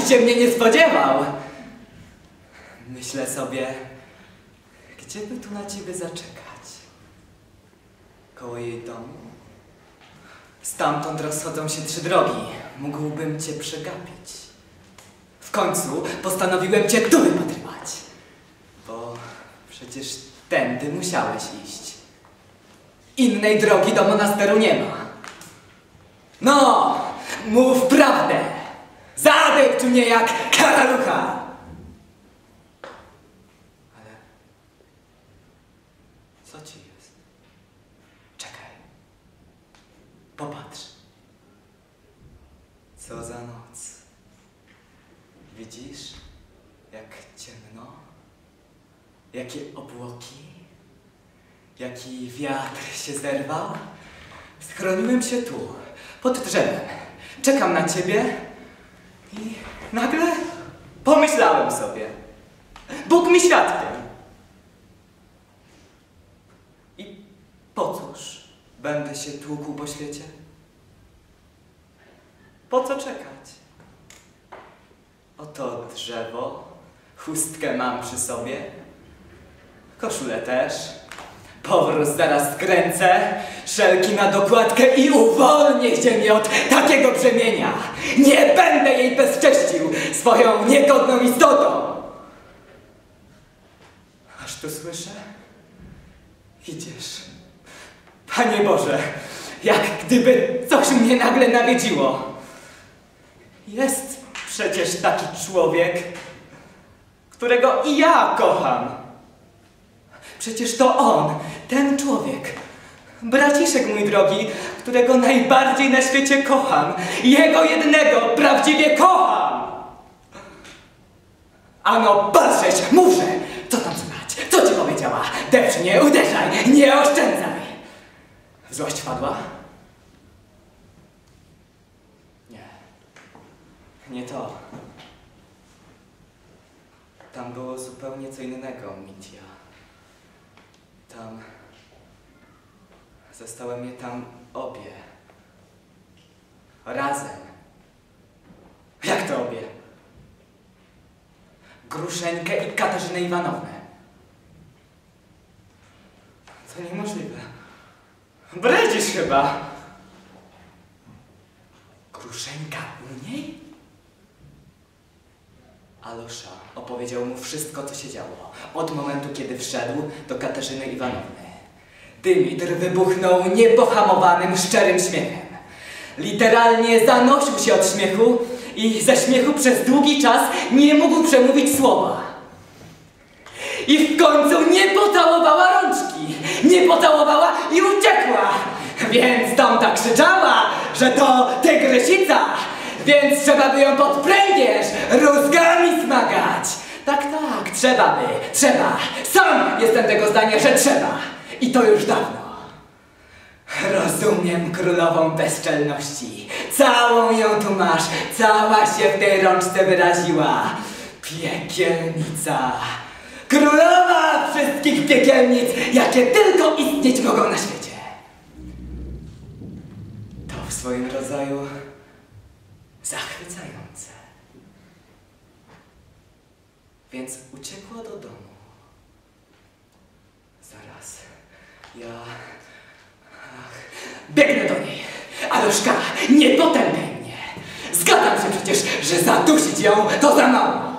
Taki się mnie nie spodziewał. Myślę sobie, gdzie by tu na ciebie zaczekać? Koło jej domu? Stamtąd rozchodzą się trzy drogi. Mógłbym cię przegapić. W końcu postanowiłem cię tu wypatrywać. Bo przecież tędy musiałeś iść. Innej drogi do monasteru nie ma. No, mów prawdę. Mnie jak karalucha. Ale co ci jest? Czekaj. Popatrz. Co za noc. Widzisz, jak ciemno? Jakie obłoki? Jaki wiatr się zerwał? Schroniłem się tu, pod drzewem. Czekam na ciebie i nagle pomyślałem sobie. Bóg mi świadkiem. I po cóż będę się tłukł po świecie? Po co czekać? Oto drzewo, chustkę mam przy sobie, koszulę też, powrót zaraz skręcę, szelki na dokładkę i uwolnię ziemię od takiego brzemienia. Nie będę jej bezcześcił swoją niegodną istotą. Aż tu słyszę? Idziesz. Panie Boże, jak gdyby coś mnie nagle nawiedziło. Jest przecież taki człowiek, którego i ja kocham. Przecież to on, ten człowiek, braciszek mój drogi, którego najbardziej na świecie kocham. Jego jednego prawdziwie kocham. Ano, patrzeć, muszę! Co tam słychać? Co ci powiedziała? Depcz mnie, uderzaj, nie oszczędzaj! Złość wpadła? Nie. Nie to. Tam było zupełnie co innego, Mitia. Tam... Zostały mnie tam obie. Razem. Jak to obie? Gruszeńkę i Katarzynę Iwanownę. To niemożliwe. Bredzisz chyba. Gruszeńka u niej? Alosza opowiedział mu wszystko, co się działo. Od momentu, kiedy wszedł do Katarzyny Iwanowny. Dymitr wybuchnął niepohamowanym, szczerym śmiechem. Literalnie zanosił się od śmiechu i ze śmiechu przez długi czas nie mógł przemówić słowa. I w końcu nie pocałowała rączki, nie pocałowała i uciekła. Więc tamta krzyczała, że to tygrysica, więc trzeba by ją pod pręgierz rózgami smagać. Tak, tak, trzeba by, trzeba. Sam jestem tego zdania, że trzeba. I to już dawno. Rozumiem królową bezczelności. Całą ją tu masz, cała się w tej rączce wyraziła. Piekielnica. Królowa wszystkich piekielnic, jakie tylko istnieć mogą na świecie. To w swoim rodzaju zachwycające. Więc uciekła do domu. Zaraz. Ja... Ach, biegnę do niej. Ależka, nie potępiaj mnie. Zgadzam się przecież, że zadusić ją to za mało.